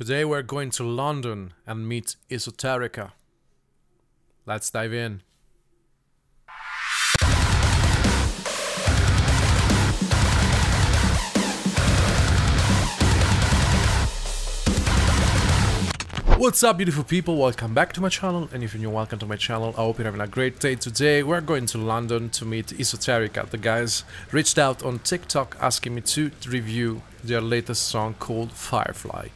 Today we're going to London and meet Esoterica. Let's dive in. What's up beautiful people, welcome back to my channel and if you're new, welcome to my channel, I hope you're having a great day today. We're going to London to meet Esoterica. The guys reached out on TikTok asking me to review their latest song called Firefly.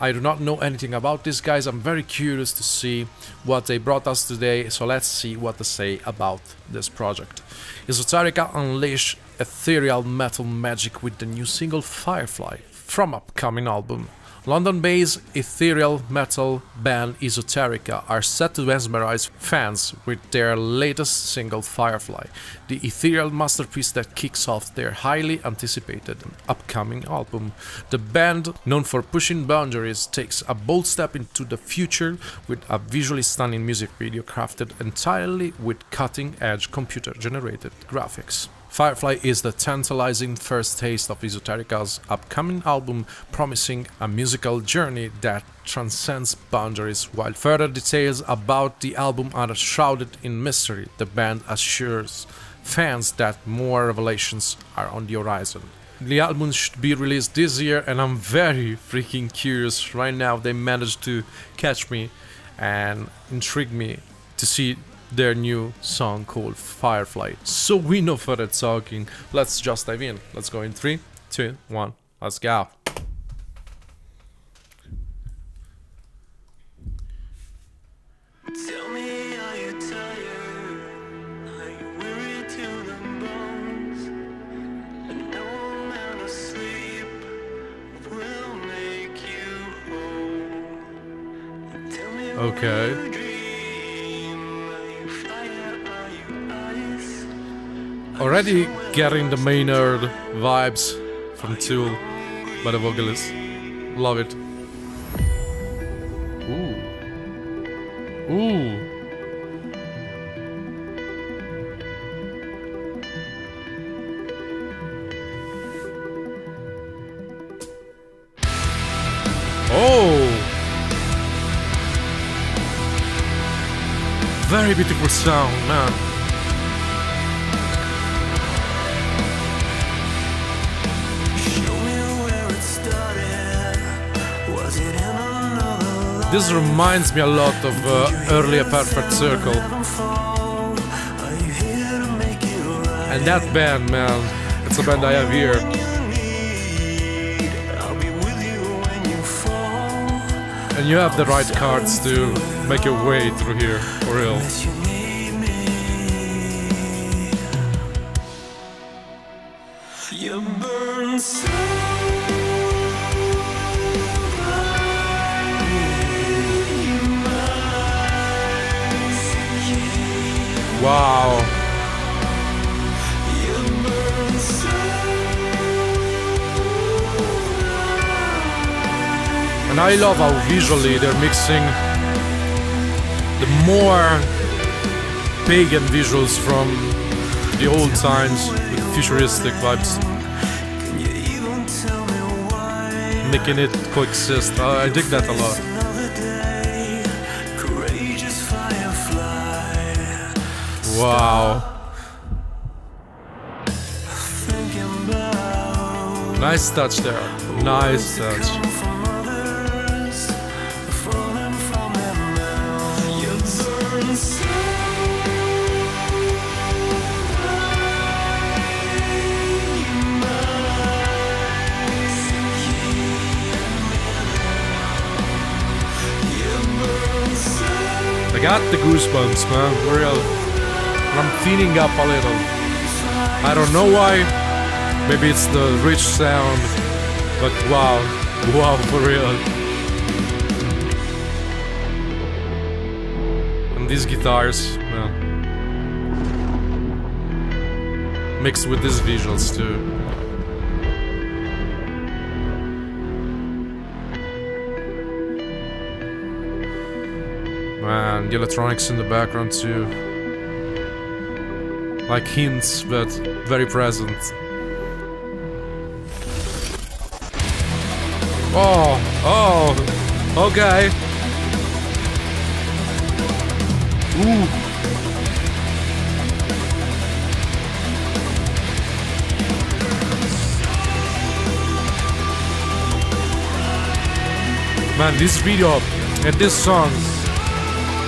I do not know anything about these guys, I'm very curious to see what they brought us today, so let's see what they say about this project. Esoterica unleash ethereal metal magic with the new single Firefly from upcoming album London-based ethereal metal band Esoterica are set to mesmerize fans with their latest single Firefly, the ethereal masterpiece that kicks off their highly anticipated upcoming album. The band, known for pushing boundaries, takes a bold step into the future with a visually stunning music video crafted entirely with cutting-edge computer-generated graphics. Firefly is the tantalizing first taste of Esoterica's upcoming album, promising a musical journey that transcends boundaries, while further details about the album are shrouded in mystery. The band assures fans that more revelations are on the horizon. The album should be released this year and I'm very freaking curious. Right now they managed to catch me and intrigue me to see their new song called Firefly. So we know further talking, let's just dive in. Let's go in three, two, one, let's go. Okay. Already getting the Maynard vibes from Tool by the vocalist. Love it. Ooh. Ooh. Oh! Very beautiful sound, man. This reminds me a lot of uh, earlier Perfect Circle. And that band, man, it's a band I have here. And you have the right cards to make your way through here, for real. Wow. And I love how visually they're mixing the more pagan visuals from the old times with futuristic vibes. Making it coexist. I dig that a lot. Wow. Nice touch there. Nice touch. I got the goosebumps, man, for real. I'm feeling up a little. I don't know why. Maybe it's the rich sound. But wow. Wow, for real. And these guitars, well, mixed with these visuals too. Man, the electronics in the background too like hints, but very present. Oh, oh! Okay. Ooh. Man, this video and this song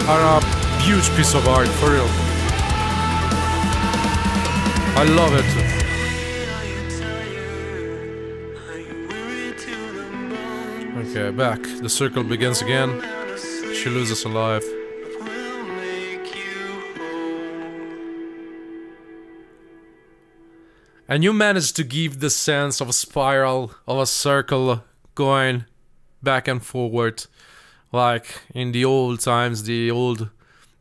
are a huge piece of art, for real. I love it. Okay, back. The circle begins again. She loses alive. And you managed to give the sense of a spiral, of a circle going back and forward, like in the old times, the old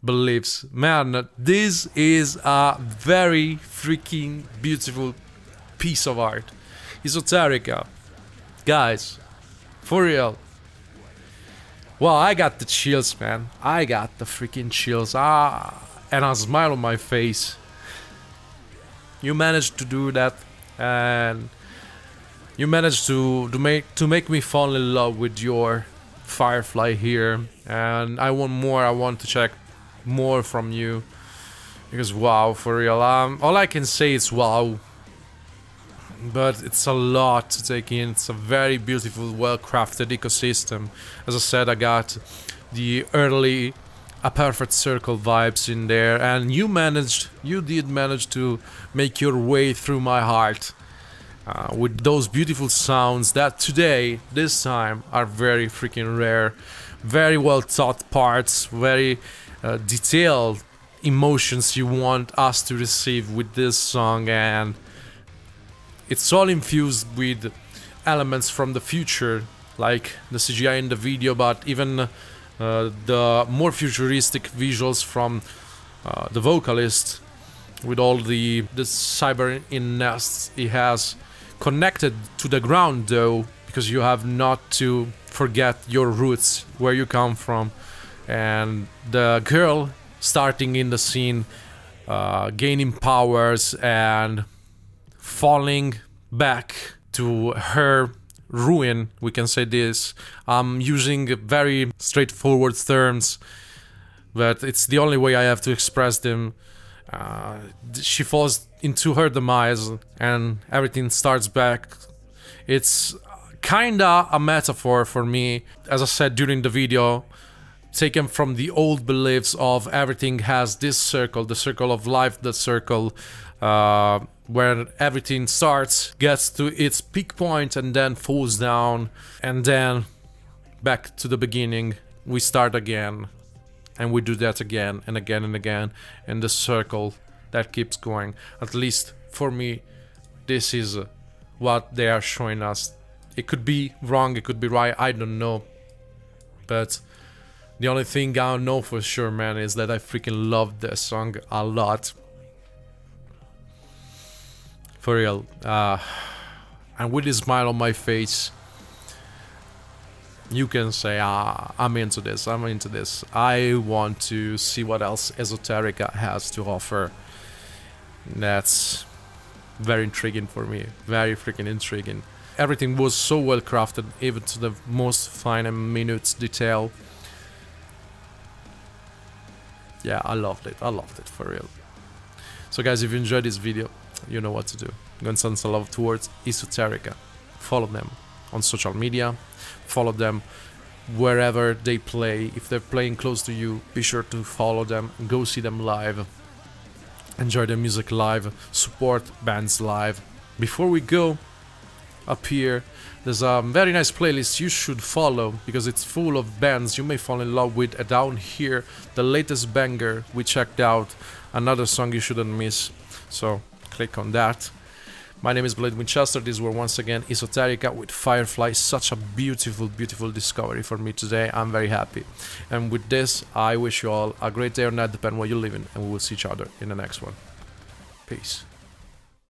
beliefs. Man, this is a very freaking beautiful piece of art. Esoterica. Guys, for real. Well, I got the chills, man. I got the freaking chills. Ah, and a smile on my face. You managed to do that, and you managed to to make to make me fall in love with your Firefly here, and I want more. I want to check more from you because wow, for real. Um, all I can say is wow. But it's a lot to take in. It's a very beautiful, well-crafted ecosystem. As I said, I got the early a perfect circle vibes in there and you managed you did manage to make your way through my heart uh, with those beautiful sounds that today this time are very freaking rare very well thought parts very uh, detailed emotions you want us to receive with this song and it's all infused with elements from the future like the CGI in the video but even uh, the more futuristic visuals from uh, the vocalist with all the the cyber in nests he has connected to the ground though because you have not to forget your roots where you come from and the girl starting in the scene uh, gaining powers and falling back to her ruin, we can say this. I'm using very straightforward terms, but it's the only way I have to express them. Uh, she falls into her demise and everything starts back. It's kinda a metaphor for me, as I said during the video, taken from the old beliefs of everything has this circle, the circle of life, the circle uh, where everything starts, gets to its peak point and then falls down and then back to the beginning. We start again and we do that again and again and again in the circle that keeps going. At least for me, this is what they are showing us. It could be wrong, it could be right, I don't know. But the only thing I know for sure, man, is that I freaking love this song a lot for real. Uh, and with a smile on my face, you can say, ah, I'm into this, I'm into this. I want to see what else Esoterica has to offer. That's very intriguing for me, very freaking intriguing. Everything was so well crafted, even to the most fine and minute detail. Yeah, I loved it, I loved it, for real. So guys, if you enjoyed this video, you know what to do. Go and send some love towards Esoterica. Follow them on social media. Follow them wherever they play. If they're playing close to you, be sure to follow them. Go see them live. Enjoy their music live. Support bands live. Before we go, up here, there's a very nice playlist you should follow because it's full of bands you may fall in love with. Down here, the latest banger we checked out, another song you shouldn't miss. So click on that. My name is Blade Winchester, these were once again Esoterica with Firefly, such a beautiful, beautiful discovery for me today, I'm very happy. And with this, I wish you all a great day or night, depending where you live in, and we will see each other in the next one. Peace.